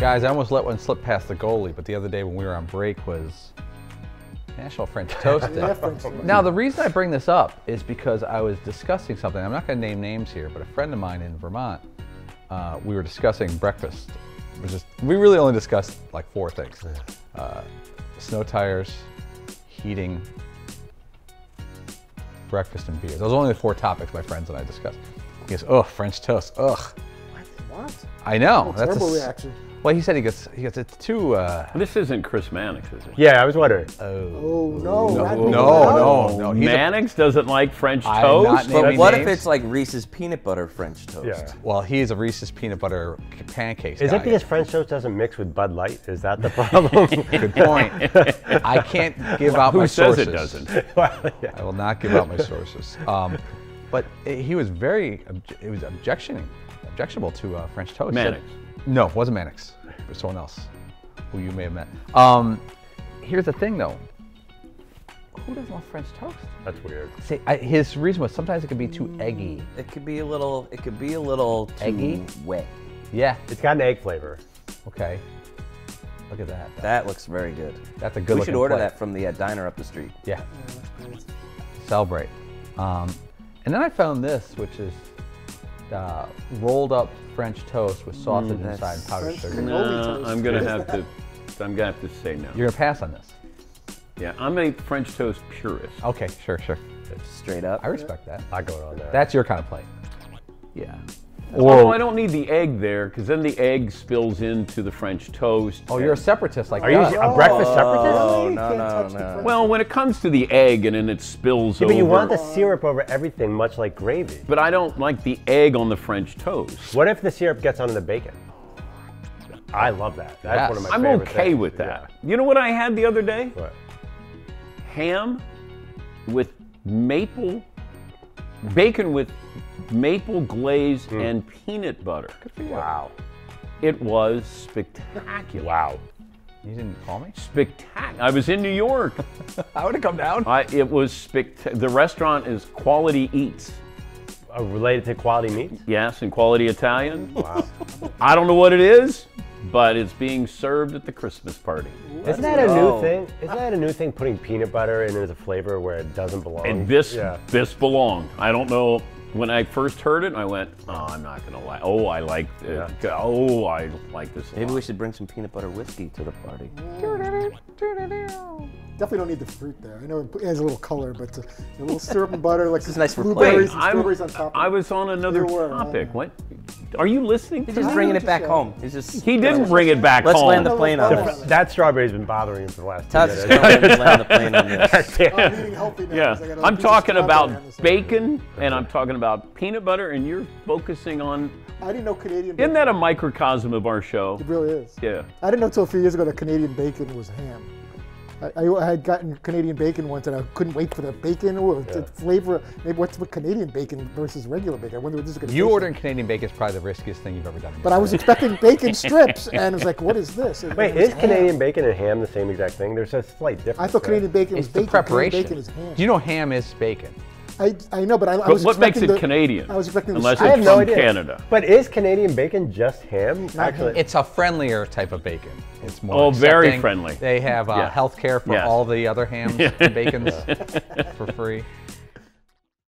Guys, I almost let one slip past the goalie, but the other day when we were on break was National French Toast Day. Yeah, French toast. Now, the reason I bring this up is because I was discussing something. I'm not going to name names here, but a friend of mine in Vermont, uh, we were discussing breakfast. It was just, we really only discussed like four things uh, snow tires, heating, breakfast, and beer. Those are only the four topics my friends and I discussed. He goes, ugh, French toast, ugh. What? I know. That's a terrible reaction. Well, he said he gets, he gets it's too, uh, This isn't Chris Mannix, is it? Yeah, I was wondering. Oh no! No, no, no, no. He's a- Mannix doesn't like French I am toast. not But what if it's like Reese's peanut butter French toast? Yeah. Well, he's a Reese's peanut butter c- pancakes Is guy. it because French toast doesn't mix with Bud Light? Is that the problem? Good point. I can't give out my sources. Who says it doesn't? Well, yeah. I will not give out my sources. Um, but i- he was very, obj- it was objectioning, objectionable to uh, French toast. Said- Mannix. No, it wasn't Mannix. It was someone else who you may have met. Um, here's the thing, though. Who doesn't love French toast? That's weird. See, I, his reason was sometimes it could be too eggy. It could be a little. It could be a little too Eggy? wet. Yeah. It's got an egg flavor. Okay. Look at that. That looks very good. That's a good. we should order plate. that from the uh, diner up the street. Yeah. Celebrate. Um, and then I found this, which is uh, rolled up French toast with sausage inside and powdered French sugar. No. I'm gonna have to. I'm gonna have to say no. You're gonna pass on this. Yeah, I'm a French toast purist. Okay, sure, sure. Straight up. I respect that. I go on that. That's your kind of plate. Yeah. Although I don't need the egg there, because then the egg spills into the French toast. Oh, you're a separatist like Are you us. a breakfast oh, separatist? Oh You no no no. Well, when it comes to the egg and then it spills Yeah, over. but you want the syrup over everything, much like gravy. But I don't like the egg on the French toast. What if the syrup gets onto the bacon? I love that. That's Yes. one of my I'm favorite okay things. with that. You know what I had the other day? What? Ham with maple, bacon with maple glaze Hmm. and peanut butter. Wow. It was spectacular. Wow. You didn't call me? Spectacular. I was in New York. I would have come down. I, it was spectacular. The restaurant is Quality Eats. Uh, related to quality meat? Yes, and Quality Italian. Wow. I don't know what it is, but it's being served at the Christmas party. Isn't that a new thing? Isn't that a new thing? Putting peanut butter in as a flavor where it doesn't belong. And this Yeah. this belonged. I don't know. When I first heard it, I went, "Oh, I'm not gonna lie. Oh, I like it. Oh, I like this." Maybe lot." we should bring some peanut butter whiskey to the party. Definitely don't need the fruit there. I know it adds a little color, but uh, a little syrup and butter, like this is nice for blueberries and I'm- strawberries on top. I was on another were, topic. uh, What? Are you listening? He's to just bringing it back said- home. He's just. He didn't bring it back Let's home. land the plane on this. That strawberry's been bothering him for the last two Touch minutes. let's land the plane on this. I'm eating healthy now. Yeah, 'cause I got a I'm talking about on the side. bacon and I'm talking about peanut butter, and you're focusing on. I didn't know Canadian. Isn't that a microcosm of our show? It really is. Yeah. I didn't know until a few years ago that Canadian bacon was ham. I, I, I had gotten Canadian bacon once, and I couldn't wait for the bacon or the flavor. Maybe what's with Canadian bacon versus regular bacon? I wonder what this is going to You ordering Canadian bacon is probably the riskiest thing you've ever done. in your But I was expecting bacon strips, and I was like, "What is this?" And Wait, is ham. Canadian bacon and ham the same exact thing? There's a slight difference. I thought? Canadian bacon was It's the bacon. Canadian preparation. bacon is ham. Do you know ham is bacon? I, I know, but I, I But was what makes it the- Canadian? I was expecting the Unless. I have it's no from idea. Canada. But is Canadian bacon just ham? Not Actually, It's a friendlier type of bacon. It's more. Oh, very friendly. They have uh, Yeah. health care for Yes. all the other hams and bacons for free.